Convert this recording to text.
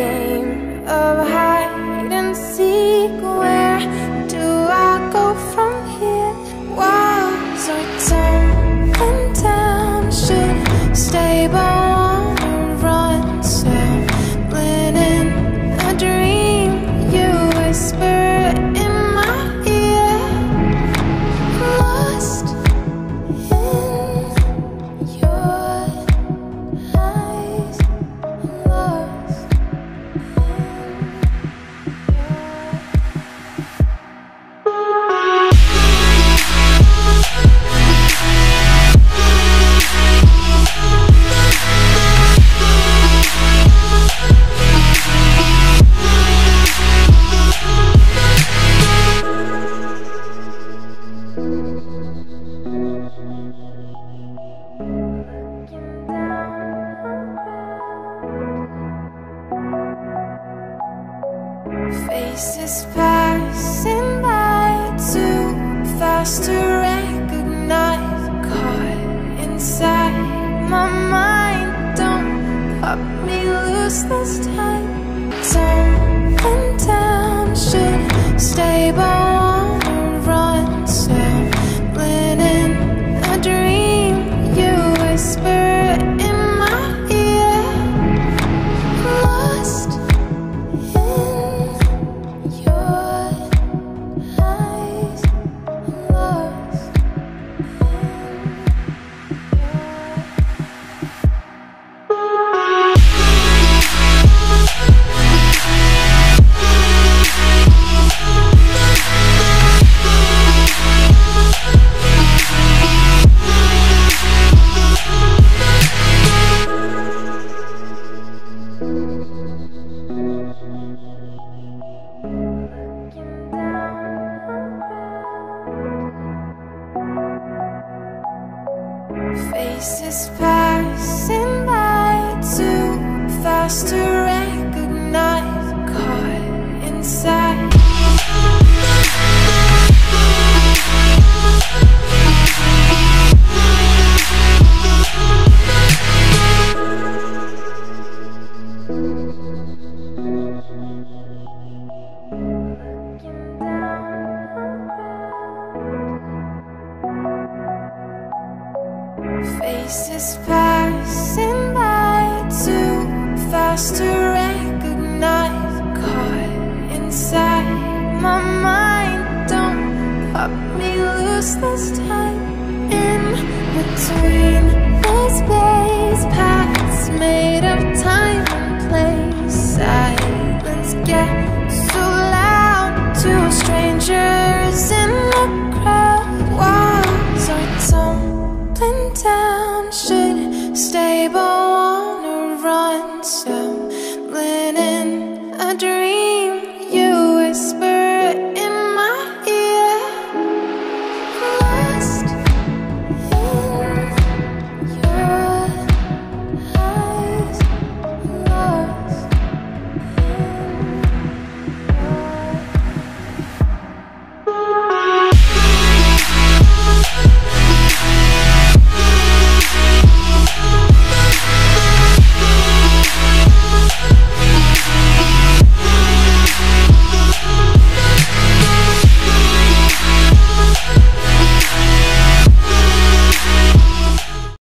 game of hide and seek Faces passing by too fast to Faces passing by too fast to Faces passing by too fast to recognize. Caught inside my mind, don't pop me loose this time. In between the space paths made